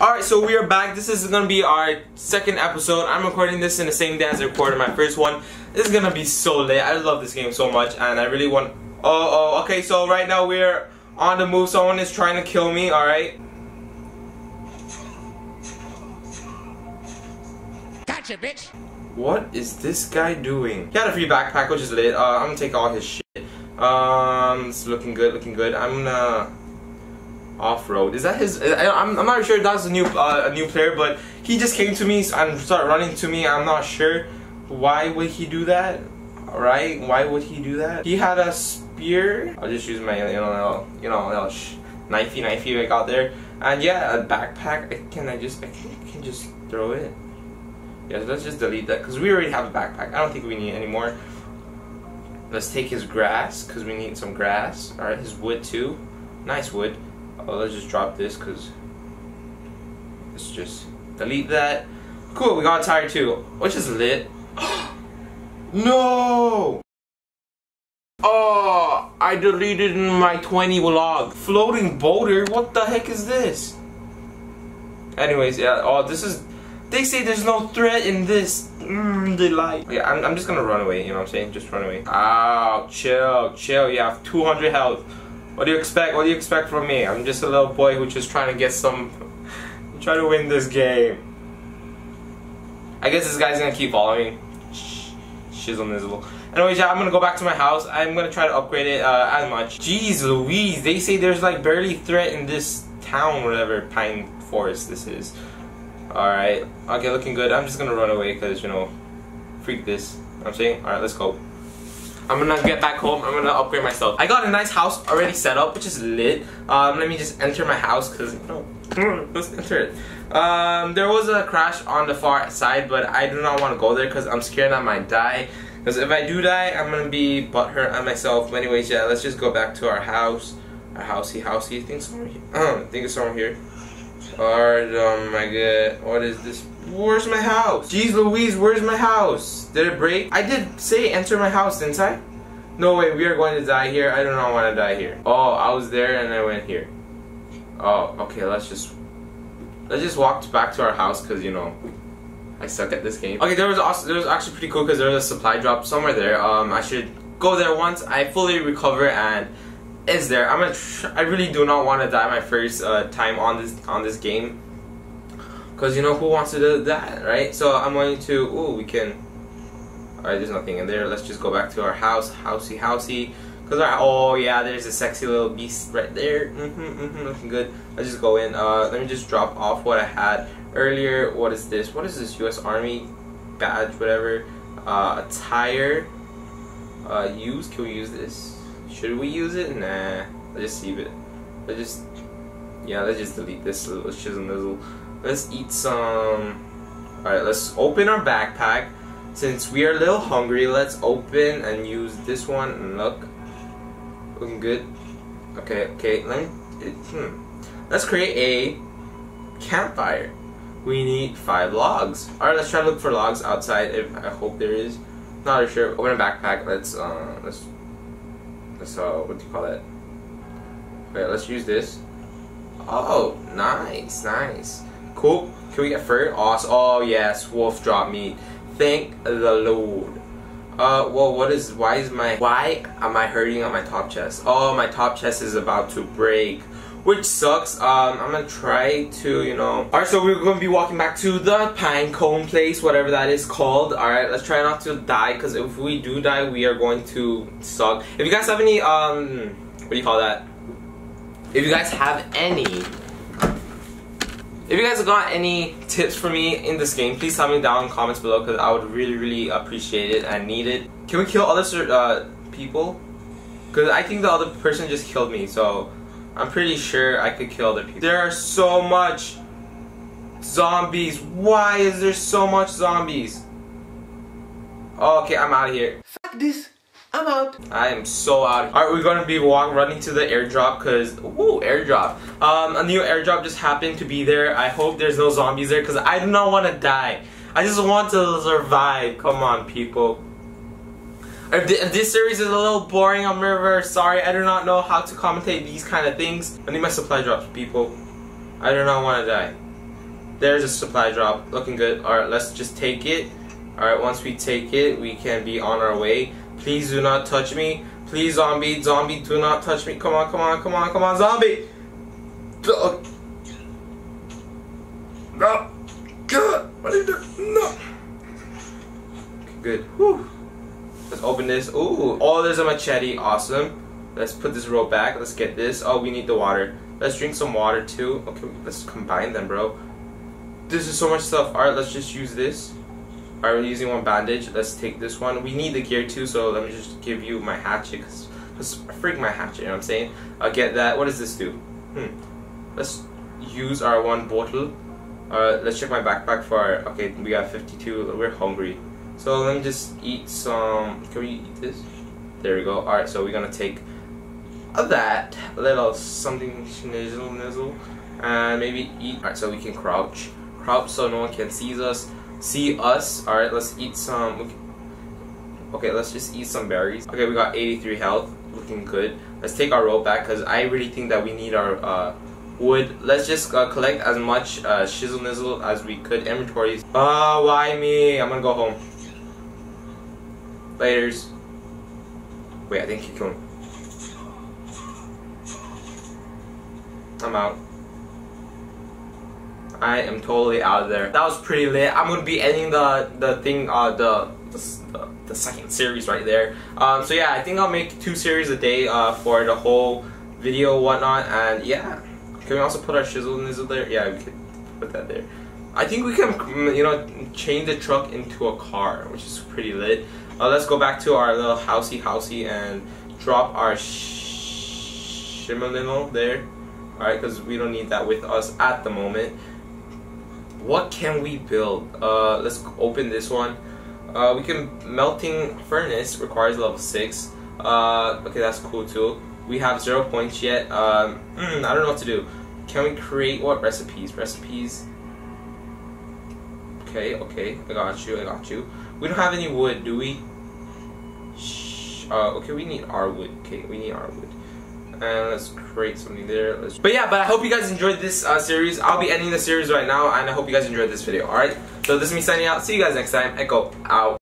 Alright, so we are back. This is gonna be our second episode. I'm recording this in the same day as I recorded my first one. This is gonna be so lit. I love this game so much and I really want... Oh, oh, okay, so right now we're on the move. Someone is trying to kill me, alright? Gotcha, bitch! What is this guy doing? He had a free backpack, which is lit. Uh, I'm gonna take all his shit. Um, it's looking good, looking good. I'm gonna off-road. Is that his? I, I'm, I'm not sure that's a new uh, a new player, but he just came to me and started running to me. I'm not sure why would he do that. Right? Why would he do that? He had a spear. I'll just use my you know you know knifey knifey like out there. And yeah, a backpack. Can I just I can, just throw it? Yeah, let's just delete that because we already have a backpack. I don't think we need anymore. Let's take his grass because we need some grass. All right, his wood too. Nice wood. Oh, let's just drop this because let's just delete that. Cool, we got a tire too, which is lit. no! Oh, I deleted my 20 vlog. Floating boulder, what the heck is this? Anyways, yeah, oh, this is, they say there's no threat in this. Mmm, delight. Yeah, I'm, I'm just gonna run away, you know what I'm saying? Just run away. Ow, chill, chill, you have 200 health. What do you expect? What do you expect from me? I'm just a little boy who's just trying to get some, try to win this game. I guess this guy's gonna keep following. Shizzle nizzle. Anyways, yeah, I'm gonna go back to my house. I'm gonna try to upgrade it uh, as much. Jeez Louise, they say there's like barely threat in this town, whatever pine forest this is. Alright, okay, looking good. I'm just gonna run away because, you know, freak this. You know I'm saying? Alright, let's go. I'm gonna get back home. I'm gonna upgrade myself. I got a nice house already set up, which is lit. Um, let me just enter my house because know, let's enter it. Um, there was a crash on the far side, but I do not want to go there because I'm scared I might die. Because if I do die, I'm gonna be butthurt on myself. But anyways, yeah, let's just go back to our house. Our housey, housey. I think somewhere here. I think it's somewhere here. Alright, oh my god. What is this? Where's my house? Jeez Louise, where's my house? Did it break? I did say enter my house, didn't I? No way, we are going to die here. I do not want to die here. Oh, I was there and I went here. Oh, okay, let's just... Let's just walk back to our house because, you know, I suck at this game. Okay, there was also, there was actually pretty cool because there was a supply drop somewhere there. Um, I should go there once I fully recover and is there. I'm gonna. I really do not want to die my first uh, time on this on this game. Cause you know who wants to do that, right? So I'm going to. Oh, we can. All right, there's nothing in there. Let's just go back to our house, housey, housey. Cause our, oh yeah, there's a sexy little beast right there. Mm-hmm, mm-hmm, looking good. Let's just go in. Uh, let me just drop off what I had earlier. What is this? What is this? U.S. Army badge, whatever. Uh, a tire. Uh, use. Can we use this? Should we use it? Nah. Let's just leave it. Let's just. Yeah, let's just delete this little chisel nizzle. Let's eat some. Alright, let's open our backpack. Since we are a little hungry, let's open and use this one and look. Looking good. Okay, okay, let me. It, hmm. Let's create a campfire. We need five logs. Alright, let's try to look for logs outside. If I hope there is. Not sure. Open a backpack. Let's uh let's let's uh what do you call that? Okay, let's use this. Oh, nice, nice. Cool. Can we get fur? Awesome. Oh yes, wolf drop meat. Thank the Lord. Uh, well, what is? Why is my? Why am I hurting on my top chest? Oh, my top chest is about to break, which sucks. Um, I'm gonna try to, you know. Alright, so we're gonna be walking back to the pine cone place, whatever that is called. Alright, let's try not to die, because if we do die, we are going to suck. If you guys have any, um, what do you call that? If you guys have any if you guys have got any tips for me in this game, please tell me down in the comments below because I would really, really appreciate it and need it. Can we kill other uh, people? Because I think the other person just killed me, so I'm pretty sure I could kill other people. There are so much zombies. Why is there so much zombies? Okay, I'm out of here. Fuck this. I'm out. I am so out. Alright, we're gonna be running to the airdrop because, woo, airdrop. Um, a new airdrop just happened to be there. I hope there's no zombies there because I do not want to die. I just want to survive. Come on, people. If, th if, this series is a little boring, I'm sorry. I do not know how to commentate these kind of things. I need my supply drops, people. I do not want to die. There's a supply drop. Looking good. Alright, let's just take it. Alright, once we take it, we can be on our way. Please do not touch me. Please, zombie, zombie, do not touch me. Come on, come on, come on, come on, zombie. No. Good. What are you doing? No. Good. Whew. Let's open this. Ooh. Oh, there's a machete. Awesome. Let's put this rope back. Let's get this. Oh, we need the water. Let's drink some water too. Okay, let's combine them, bro. This is so much stuff. Alright, let's just use this. We're using one bandage. Let's take this one. We need the gear too, so let me just give you my hatchet. Cause, cause freak my hatchet, you know what I'm saying? I'll get that. What does this do? Hmm. Let's use our one bottle. Alright, let's check my backpack for our, okay, we got 52. We're hungry. So let me just eat some, can we eat this? There we go. Alright, so we're gonna take that little something schnizzle nizzle and maybe eat alright so we can crouch crouch so no one can see us see us. Alright let's eat some. Okay let's just eat some berries. Okay we got 83 health looking good. Let's take our rope back because I really think that we need our uh, wood. Let's just uh, collect as much uh, shizzle nizzle as we could. Inventories. Oh why me? I'm gonna go home. Laters. Wait I think you killed me I'm out. I am totally out of there. That was pretty lit. I'm gonna be ending the the thing, uh, the, the the, second series right there. Um, so yeah, I think I'll make two series a day uh, for the whole video, whatnot, and yeah. Can we also put our shizzle nizzle there? Yeah, we could put that there. I think we can, you know, change the truck into a car, which is pretty lit. Uh, let's go back to our little housey housey and drop our sh there alright because we don't need that with us at the moment what can we build? Uh, let's open this one. Uh, we can melting furnace requires level 6 uh, okay that's cool too. We have zero points yet. Um, mm, I don't know what to do. Can we create what? Recipes recipes. Okay okay I got you I got you. We don't have any wood do we? Shh. Uh, okay we need our wood. Okay we need our wood and let's create something there. Let's but yeah, but I hope you guys enjoyed this uh, series. I'll be ending the series right now, and I hope you guys enjoyed this video. All right. So this is me signing out. See you guys next time. Echo out.